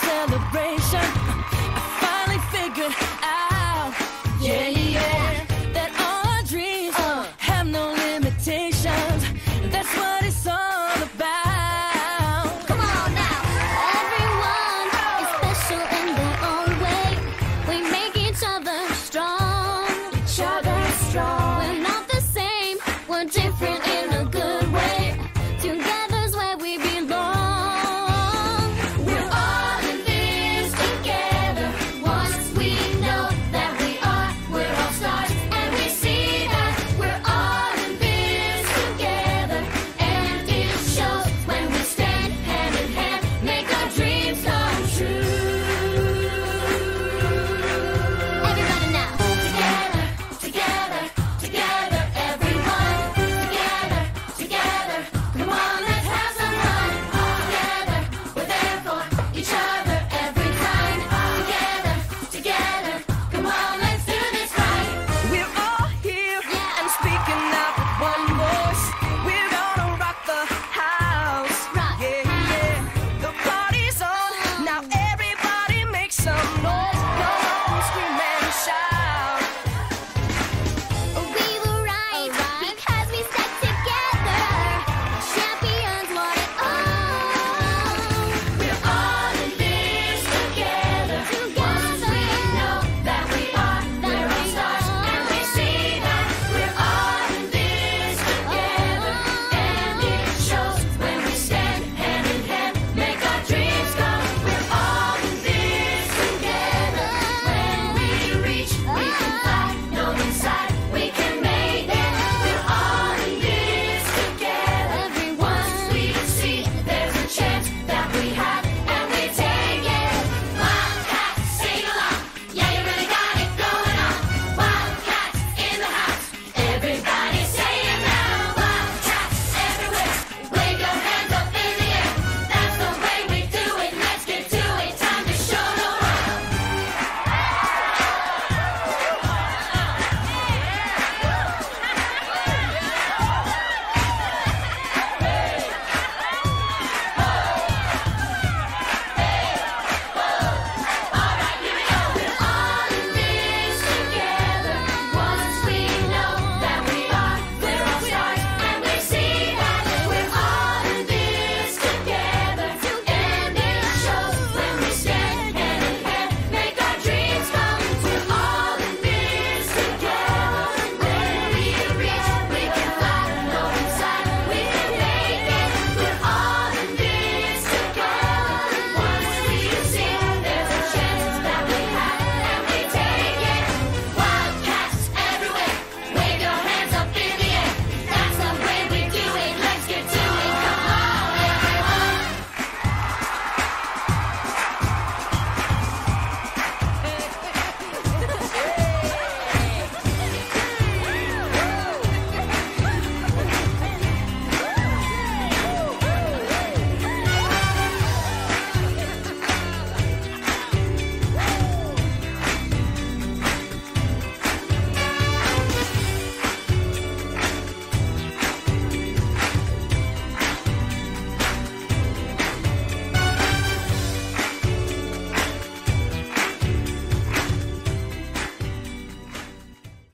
celebrate.